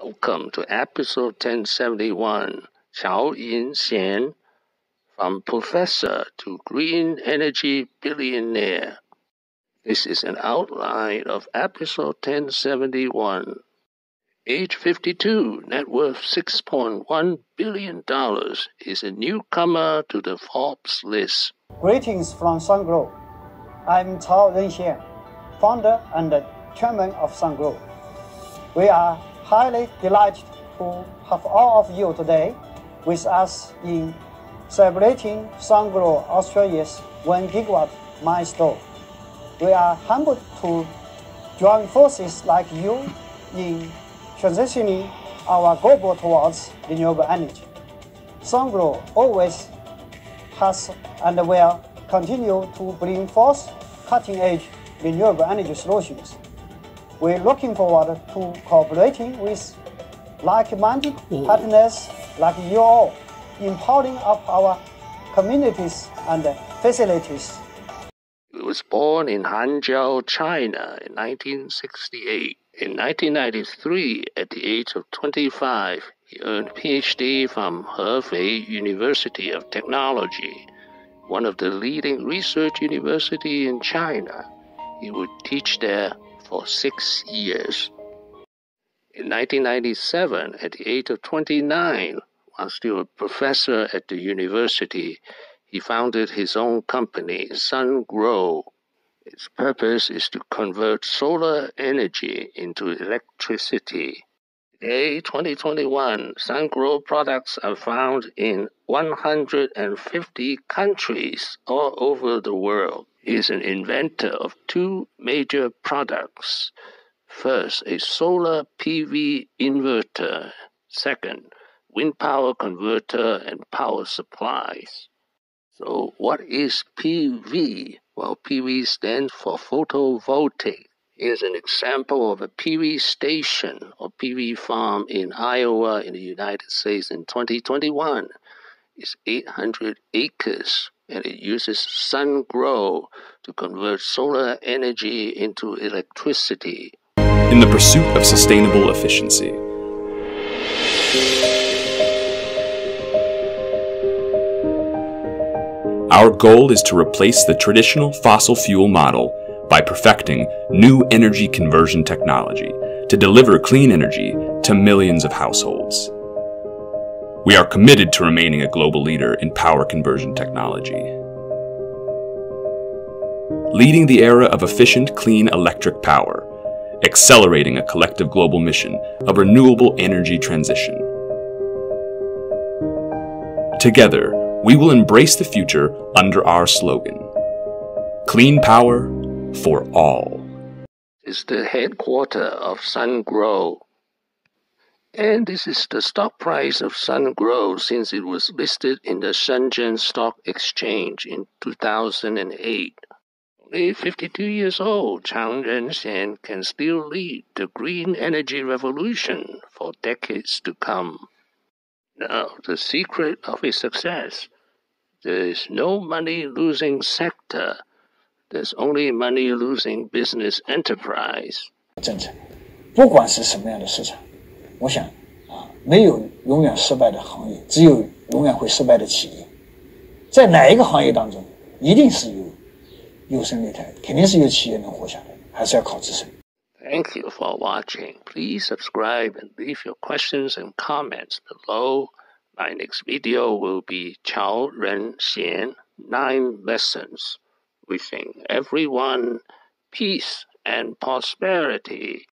Welcome to episode 1071. Cao Renxian, from professor to green energy billionaire. This is an outline of episode 1071. Age 52, net worth $6.1 billion, is a newcomer to the Forbes list. Greetings from Sungrow. I'm Chao Yin Renxian, founder and chairman of Sungrow. We are highly delighted to have all of you today with us in celebrating Sungrow Australia's 1 gigawatt milestone. We are humbled to join forces like you in transitioning our global towards renewable energy. Sungrow always has and will continue to bring forth cutting-edge renewable energy solutions. We're looking forward to cooperating with like-minded mm. partners like you all, in empowering up our communities and facilities. He was born in Hangzhou, China in 1968. In 1993, at the age of 25, he earned a PhD from Hefei University of Technology, one of the leading research university in China. He would teach there for six years. In 1997, at the age of 29, while still a professor at the university, he founded his own company, Sungrow. Its purpose is to convert solar energy into electricity. Today, 2021, Sungrow products are found in 150 countries all over the world. Is an inventor of two major products. First, a solar PV inverter. Second, wind power converter and power supplies. So, what is PV? Well, PV stands for photovoltaic. Here's an example of a PV station or PV farm in Iowa in the United States in 2021. It's 800 acres and it uses Sungrow to convert solar energy into electricity. In the pursuit of sustainable efficiency, Our goal is to replace the traditional fossil fuel model by perfecting new energy conversion technology to deliver clean energy to millions of households. We are committed to remaining a global leader in power conversion technology. Leading the era of efficient, clean electric power, accelerating a collective global mission of renewable energy transition. Together, we will embrace the future under our slogan Clean Power for All. Is the headquarters of Sungrow and this is the stock price of Sungrow since it was listed in the Shenzhen Stock Exchange in 2008. Only 52 years old, Cao Renxian can still lead the green energy revolution for decades to come. Now, the secret of his success there is no money losing sector, there's only money losing business enterprise. 不管是什么样的市场。Thank you for watching. Please subscribe and leave your questions and comments below. My next video will be Cao Renxian Nine Lessons. Wishing everyone peace and prosperity.